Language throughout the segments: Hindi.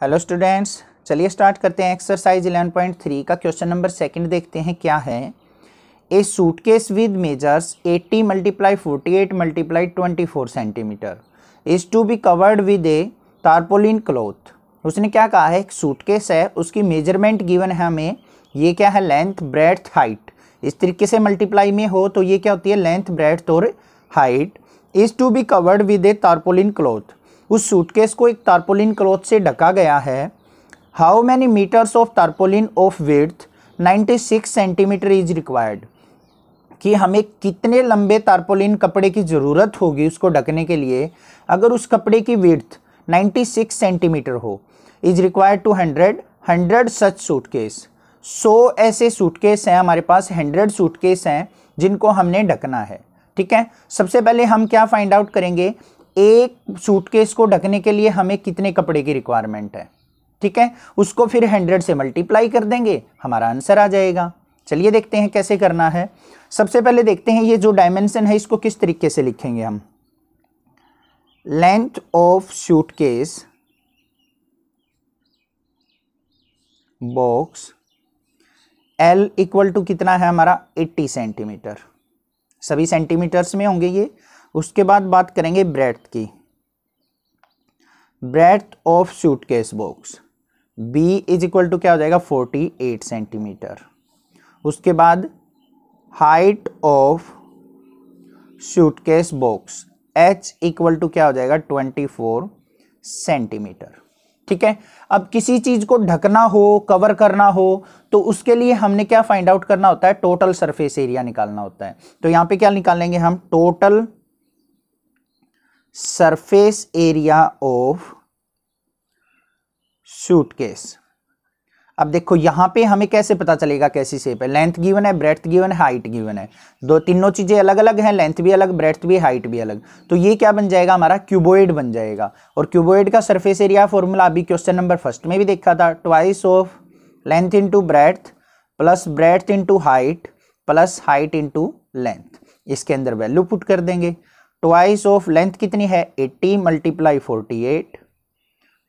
हेलो स्टूडेंट्स चलिए स्टार्ट करते हैं एक्सरसाइज 11.3 का क्वेश्चन नंबर सेकंड देखते हैं क्या है। A suitcase with measures 80 multiply 48 multiply 24 centimetre is to be covered with a tarpaulin cloth उसने क्या कहा है? एक सूटकेस है, उसकी मेज़रमेंट गिवन है हमें। ये क्या है? लेंथ ब्रेथ हाइट इस तरीके से मल्टीप्लाई में हो तो ये क्या होती है? लेंथ ब्रेथ और height is to be covered with a tarpaulin cloth उस सूटकेस को एक तारपोलिन क्लॉथ से ढका गया है। How many metres of tarpaulin of with 96 centimetre is required कि हमें कितने लंबे तारपोलिन कपड़े की ज़रूरत होगी उसको ढकने के लिए? अगर उस कपड़े की विड्थ 96 सेंटीमीटर हो is required to hundred hundred such suitcase सौ ऐसे सूटकेस हैं, हमारे पास हंड्रेड सूटकेस हैं, जिनको हमने ढकना है। ठीक है? सबसे पहले हम क्या फाइंड आउट करेंगे? एक सूटकेस को ढकने के लिए हमें कितने कपड़े की रिक्वायरमेंट है? ठीक है? उसको फिर हंड्रेड से मल्टीप्लाई कर देंगे, हमारा आंसर आ जाएगा। चलिए देखते हैं कैसे करना है। सबसे पहले देखते हैं ये जो डायमेंशन है, इसको किस तरीके से लिखेंगे हम? Length of suitcase box L equal to कितना है हमारा? 80 सेंटीमीटर सभी सेंटीमीटर्स में होंगे ये। उसके बाद बात करेंगे ब्रेथ की। Breadth of suitcase box B is equal to क्या हो जाएगा? फोर्टी एट सेंटीमीटर उसके बाद height of suitcase box H equal to क्या हो जाएगा? ट्वेंटी फोर सेंटीमीटर ठीक है? अब किसी चीज़ को ढकना हो कवर करना हो तो उसके लिए हमने क्या फाइंड आउट करना होता है? टोटल सरफेस एरिया निकालना होता है। तो यहाँ पे क्या निकालेंगे हम? Total surface area of suitcase अब देखो, यहाँ पे हमें कैसे पता चलेगा कैसी शेप है? लेंथ गिवन है ब्रेथ गिवन है हाइट गिवन है। दो, तीनों चीज़ें अलग अलग हैं लेंथ भी अलग ब्रेथ भी हाइट भी अलग। तो ये क्या बन जाएगा? हमारा क्यूबोइड बन जाएगा। और क्यूबोइड का सरफेस एरिया फॉर्मूला अभी क्वेश्चन नंबर फ़र्स्ट में भी देखा था। Twice of length into breadth plus breadth into height plus height into length इसके अंदर वैल्यू पुट कर देंगे। ट्वाइस ऑफ़ लेंथ कितनी है? 80 मल्टीप्लाई फोर्टी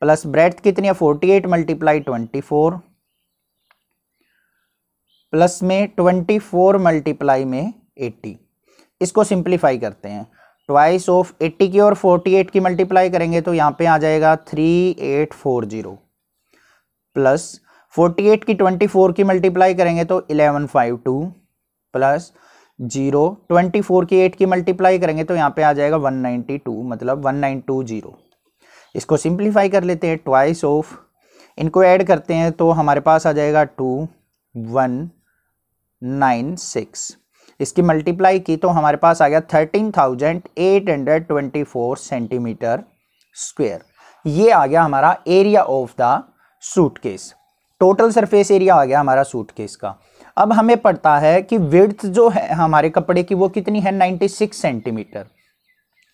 प्लस ब्रेथ कितनी है? 48 eight multiply twenty four plus में 24 मल्टीप्लाई में 80 इसको सिंप्लीफाई करते हैं। ट्वाइस ऑफ़ 80 की और 48 की मल्टीप्लाई करेंगे तो यहाँ पे आ जाएगा 3840 प्लस 48 की 24 की मल्टीप्लाई करेंगे तो 1152 प्लस ज़ीरो, ट्वेंटी फोर की एट की मल्टीप्लाई करेंगे तो यहाँ पे आ जाएगा वन नाइन्टी टू मतलब वन नाइन टू ज़ीरो। इसको सिंप्लीफाई कर लेते हैं, ट्वाइस ऑफ़, इनको ऐड करते हैं तो हमारे पास आ जाएगा टू, वन, नाइन, सिक्स। इसकी मल्टीप्लाई की तो हमारे पास आ गया thirteen thousand eight hundred twenty four centimetre square. ये आ गया हमारा area of the suitcase total surface area आ गया हमारा सूटकेस का। अब हमें पड़ता है कि विड्थ जो है हमारे कपड़े की, वो कितनी है? 96 सेंटीमीटर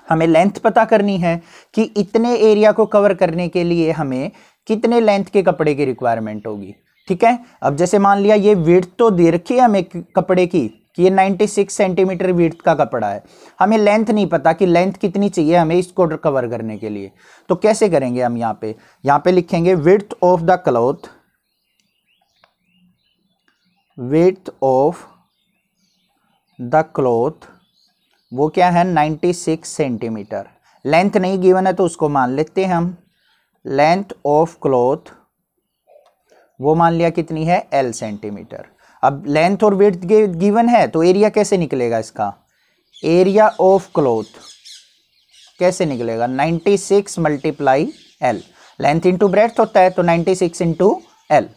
हमें लेंथ पता करनी है कि इतने एरिया को कवर करने के लिए हमें कितने लेंथ के कपड़े की रिक्वायरमेंट होगी। ठीक है? अब जैसे मान लिया, ये विड्थ तो दे रखी है हमें कपड़े की कि ये 96 सेंटीमीटर विड्थ का कपड़ा है। हमें लेंथ नहीं पता कि लेंथ कितनी चाहिए हमें इसको कवर करने के लिए। तो कैसे करेंगे हम यहाँ पे? यहाँ पे लिखेंगे width of the cloth width of the cloth वो क्या है? 96 सेंटीमीटर लेंथ नहीं गिवन है तो उसको मान लेते हैं हम। लेंथ ऑफ़ क्लॉथ वो मान लिया कितनी है? एल सेंटीमीटर अब लेंथ और विड्थ गिवन है तो एरिया कैसे निकलेगा इसका? एरिया ऑफ़ क्लॉथ कैसे निकलेगा? 96 six multiply L length into breadth होता है तो 96 सिक्स इंटू एल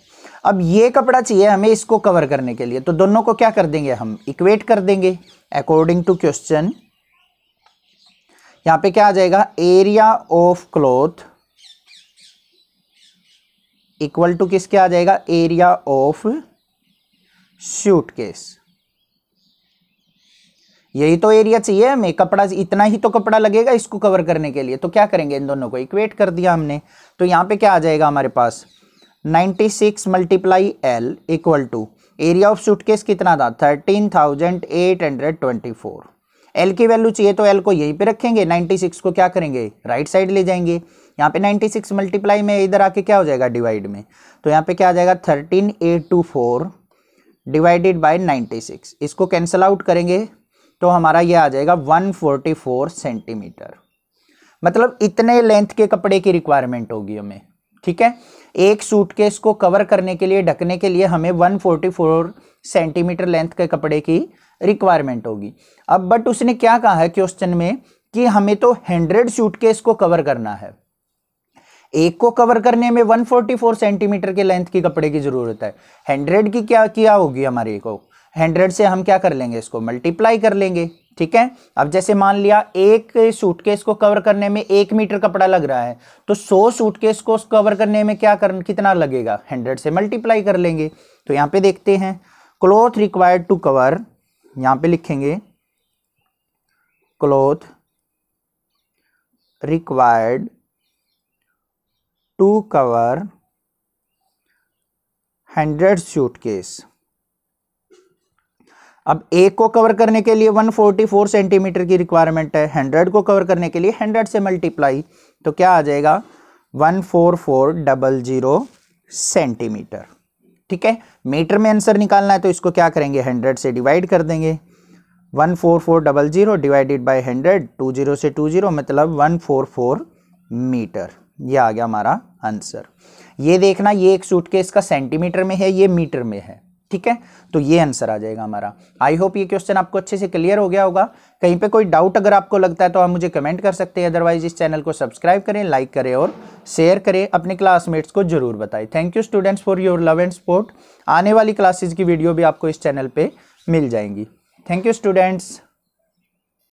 अब ये कपड़ा चाहिए हमें इसको कवर करने के लिए। तो दोनों को क्या कर देंगे हम? इक्वेट कर देंगे अकॉर्डिंग टू क्वेश्चन यहाँ पे क्या आ जाएगा? Area of cloth equal to किसके आ जाएगा? एरिया ऑफ़ सूटकेस यही तो एरिया चाहिए हमें। कपड़ा, इतना ही तो कपड़ा लगेगा इसको कवर करने के लिए। तो क्या करेंगे इन दोनों को? इक्वेट कर दिया हमने। तो यहाँ पे क्या आ जाएगा हमारे पास? 96 six multiply L equal to. Area of suitcase कितना था? Thirteen thousand eight hundred twenty four. L की वैल्यू चाहिए तो एल को यहीं पे रखेंगे। 96 को क्या करेंगे? राइट साइड ले जाएँगे। यहाँ पे 96 सिक्स मल्टीप्लाई में, इधर आके क्या हो जाएगा? डिवाइड में। तो यहाँ पे क्या आ जाएगा? Thirteen eight two four divided by 96 इसको कैंसिल आउट करेंगे तो हमारा ये आ जाएगा 144 सेंटीमीटर। मतलब इतने लेंथ के कपड़े की रिक्वायरमेंट होगी हमें। ठीक है? एक सूटकेस को कवर करने के लिए, ढकने के लिए हमें 144 सेंटीमीटर लेंथ के कपड़े की रिक्वायरमेंट होगी। अब बट उसने क्या कहा है क्वेश्चन में कि हमें तो 100 सूटकेस को कवर करना है। एक को कवर करने में 144 सेंटीमीटर के लेंथ की कपड़े की ज़रूरत है। 100 की क्या, किया होगी हमारे को? 100 से हम क्या कर लेंगे इसको? मल्टीप्लाई कर लेंगे। ठीक है? अब जैसे मान लिया, एक सूटकेस को कवर करने में एक मीटर कपड़ा लग रहा है तो 100 सूटकेस को कवर करने में क्या कर, कितना लगेगा? 100 से मल्टीप्लाई कर लेंगे। तो यहाँ पे देखते हैं क्लोथ रिक्वायर्ड टू कवर यहाँ पे लिखेंगे cloth required to cover hundred suitcase अब एक को कवर करने के लिए 144 सेंटीमीटर की रिक्वायरमेंट है 100 को कवर करने के लिए 100 से मल्टीप्लाई तो क्या आ जाएगा? One four four double zero centimetre ठीक है? मीटर में आंसर निकालना है तो इसको क्या करेंगे? 100 से डिवाइड कर देंगे। One four four double zero divided by hundred two zero से टू ज़ीरो मतलब वन फोर फोर मीटर ये आ गया हमारा आंसर ये देखना, ये एक सूटकेस का सेंटीमीटर में है, ये मीटर में है। ठीक है? तो ये आंसर आ जाएगा हमारा। आई होप ये क्वेश्चन आपको अच्छे से क्लियर हो गया होगा। कहीं पे कोई डाउट अगर आपको लगता है तो आप मुझे कमेंट कर सकते हैं। अदरवाइज़ इस चैनल को सब्सक्राइब करें लाइक करें और शेयर करें। अपने क्लासमेट्स को ज़रूर बताएँ। Thank you students for your love and support आने वाली क्लासेज की वीडियो भी आपको इस चैनल पर मिल जाएँगी। Thank you students